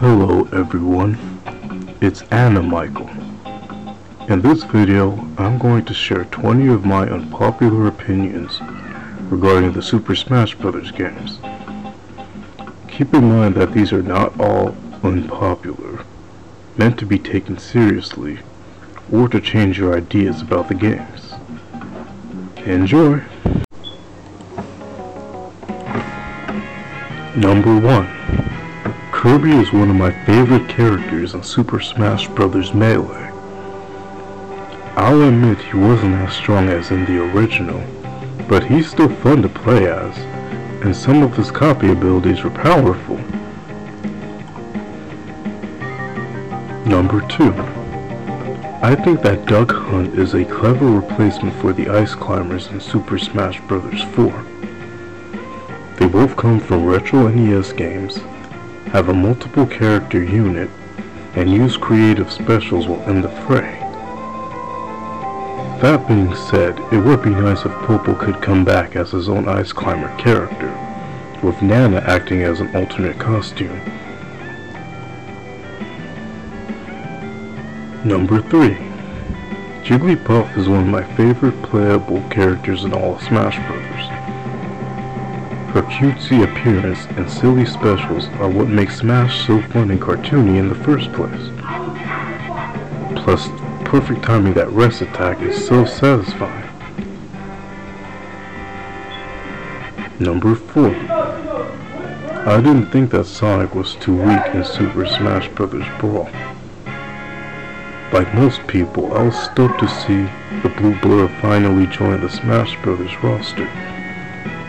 Hello everyone, it's Anna Michael. In this video, I'm going to share 20 of my unpopular opinions regarding the Super Smash Bros. games. Keep in mind that these are not all unpopular, meant to be taken seriously, or to change your ideas about the games. Enjoy! Number 1 Kirby is one of my favorite characters in Super Smash Bros. Melee. I'll admit he wasn't as strong as in the original, but he's still fun to play as, and some of his copy abilities were powerful. Number 2 I think that Duck Hunt is a clever replacement for the Ice Climbers in Super Smash Bros. 4. They both come from retro NES games have a multiple character unit, and use creative specials while in the fray. That being said, it would be nice if Popo could come back as his own Ice Climber character, with Nana acting as an alternate costume. Number 3 Jigglypuff is one of my favorite playable characters in all of Smash Bros. Her cutesy appearance and silly specials are what make Smash so fun and cartoony in the first place. Plus, perfect timing that rest attack is so satisfying. Number 4 I didn't think that Sonic was too weak in Super Smash Bros. Brawl. Like most people, I was stoked to see the Blue Blur finally join the Smash Bros. roster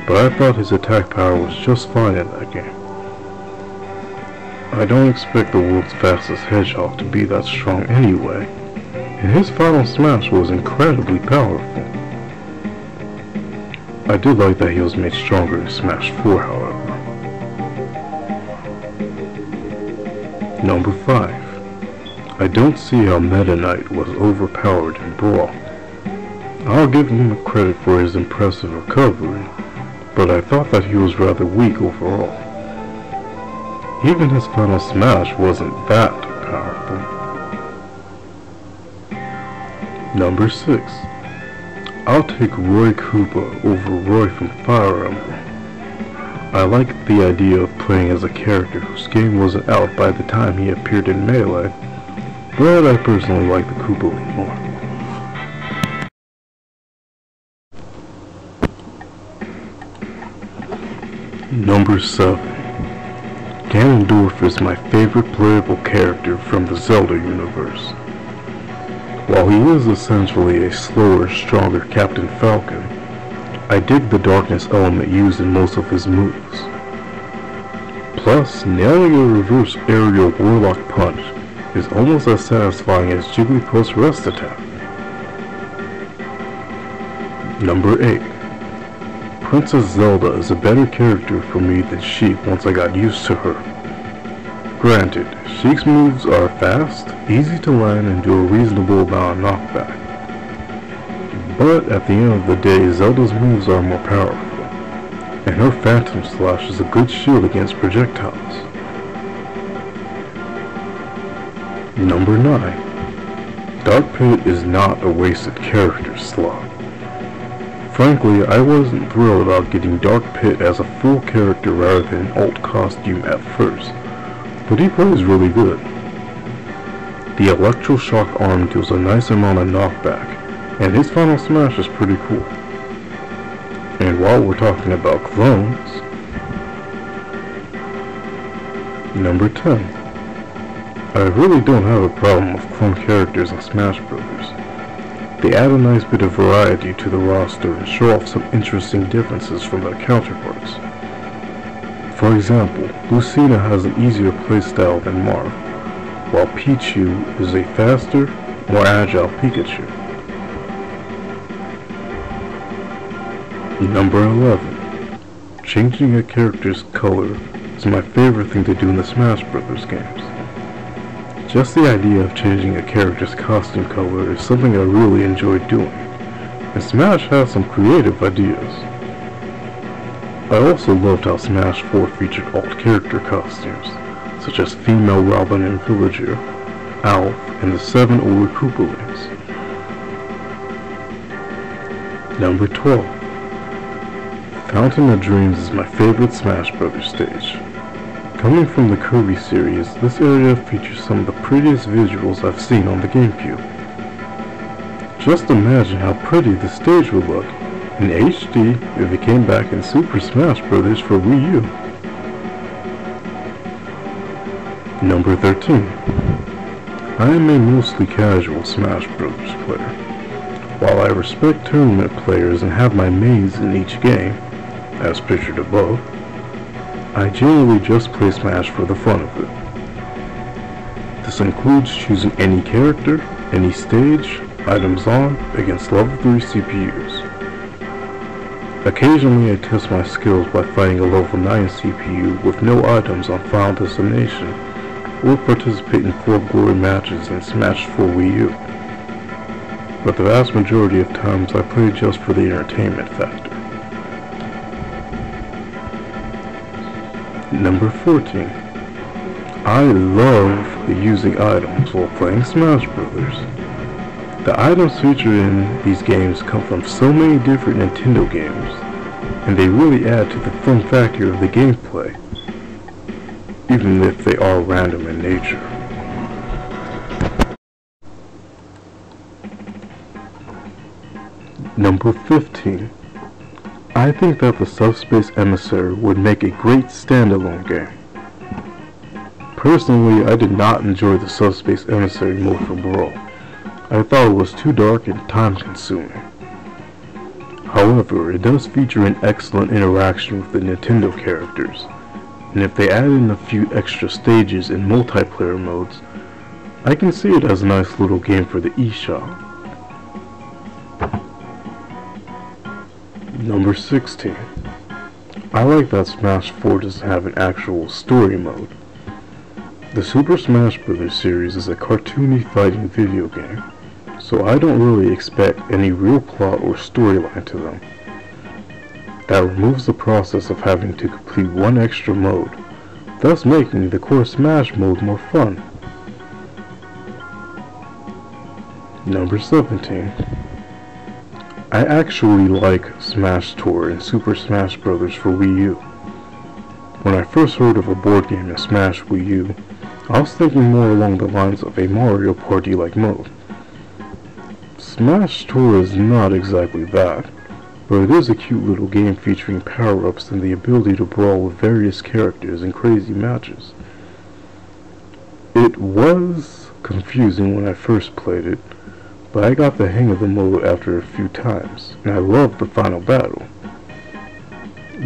but I thought his attack power was just fine in that game. I don't expect the world's fastest hedgehog to be that strong anyway, and his final smash was incredibly powerful. I did like that he was made stronger in Smash 4 however. Number 5. I don't see how Meta Knight was overpowered in Brawl. I'll give him credit for his impressive recovery, but I thought that he was rather weak overall. Even his final smash wasn't that powerful. Number 6. I'll take Roy Koopa over Roy from Fire Emblem. I like the idea of playing as a character whose game wasn't out by the time he appeared in Melee, but I personally like the Koopa more. Number 7 Ganondorf is my favorite playable character from the Zelda universe. While he is essentially a slower, stronger Captain Falcon, I dig the darkness element used in most of his moves. Plus, nailing a reverse aerial Warlock punch is almost as satisfying as Jigglypuff's rest attack. Number 8 Princess Zelda is a better character for me than Sheik once I got used to her. Granted, Sheik's moves are fast, easy to land, and do a reasonable amount of knockback. But at the end of the day, Zelda's moves are more powerful, and her Phantom Slash is a good shield against projectiles. Number 9. Dark Pit is not a wasted character slot. Frankly, I wasn't thrilled about getting Dark Pit as a full character rather than an alt costume at first, but he plays really good. The Electroshock arm deals a nice amount of knockback, and his final smash is pretty cool. And while we're talking about clones, number 10. I really don't have a problem with clone characters in Smash Bros. They add a nice bit of variety to the roster and show off some interesting differences from their counterparts. For example, Lucina has an easier playstyle than Marth, while Pichu is a faster, more agile Pikachu. Number 11. Changing a character's color is my favorite thing to do in the Smash Bros. games. Just the idea of changing a character's costume color is something I really enjoy doing, and Smash has some creative ideas. I also loved how Smash 4 featured alt character costumes, such as female Robin and Villager, Alph, and the seven older Koopalings. Number 12. Fountain of Dreams is my favorite Smash Bros. stage. Coming from the Kirby series, this area features some of the prettiest visuals I've seen on the GameCube. Just imagine how pretty the stage would look in HD if it came back in Super Smash Bros. for Wii U. Number 13. I am a mostly casual Smash Bros. player. While I respect tournament players and have my mains in each game, as pictured above, I generally just play Smash for the fun of it. This includes choosing any character, any stage, items on, against level 3 CPUs. Occasionally I test my skills by fighting a level 9 CPU with no items on Final Destination, or participate in For Glory matches in Smash 4 Wii U. But the vast majority of times I play just for the entertainment factor. Number 14. I love using items while playing Smash Brothers. The items featured in these games come from so many different Nintendo games, and they really add to the fun factor of the gameplay, even if they are random in nature. Number 15. I think that the Subspace Emissary would make a great standalone game. Personally, I did not enjoy the Subspace Emissary mode for Brawl. I thought it was too dark and time consuming. However, it does feature an excellent interaction with the Nintendo characters, and if they add in a few extra stages in multiplayer modes, I can see it as a nice little game for the eShop. Number 16. I like that Smash 4 doesn't have an actual story mode. The Super Smash Bros. series is a cartoony fighting video game, so I don't really expect any real plot or storyline to them. That removes the process of having to complete one extra mode, thus making the core Smash mode more fun. Number 17. I actually like Smash Tour and Super Smash Bros. for Wii U. When I first heard of a board game in Smash Wii U, I was thinking more along the lines of a Mario Party-like mode. Smash Tour is not exactly that, but it is a cute little game featuring power-ups and the ability to brawl with various characters in crazy matches. It was confusing when I first played it, but I got the hang of the mode after a few times, and I loved the final battle.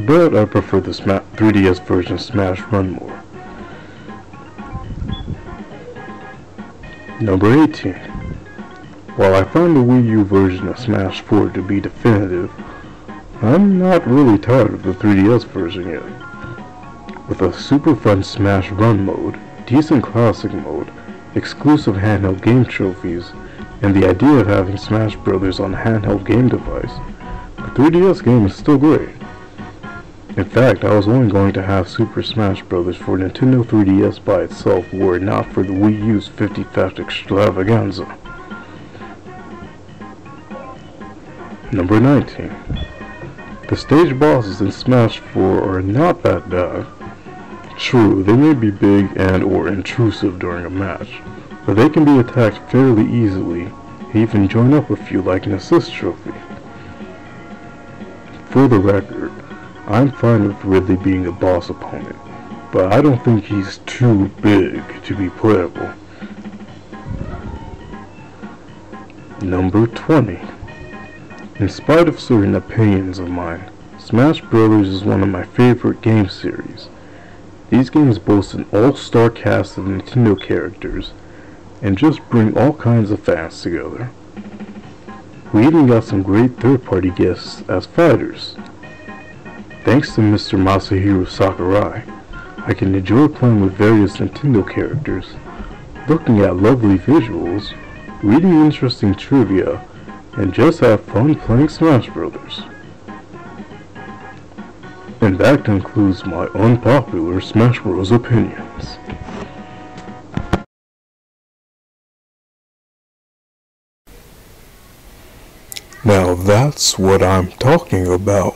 But I prefer the 3DS version Smash Run more. Number 18. While I find the Wii U version of Smash 4 to be definitive, I'm not really tired of the 3DS version yet. With a super fun Smash Run mode, decent classic mode, exclusive handheld game trophies, and the idea of having Smash Brothers on a handheld game device, the 3DS game is still great. In fact, I was only going to have Super Smash Bros. for Nintendo 3DS by itself were it not for the Wii U's 50 Fact Extravaganza. Number 19. The stage bosses in Smash 4 are not that bad. True, they may be big and or intrusive during a match, but they can be attacked fairly easily, and even join up with you like an assist trophy. For the record, I'm fine with Ridley being a boss opponent, but I don't think he's too big to be playable. Number 20. In spite of certain opinions of mine, Smash Bros. is one of my favorite game series. These games boast an all-star cast of Nintendo characters and just bring all kinds of fans together. We even got some great third-party guests as fighters. Thanks to Mr. Masahiro Sakurai, I can enjoy playing with various Nintendo characters, looking at lovely visuals, reading interesting trivia, and just have fun playing Smash Brothers. And that concludes my unpopular Smash Bros. opinions. Now that's what I'm talking about.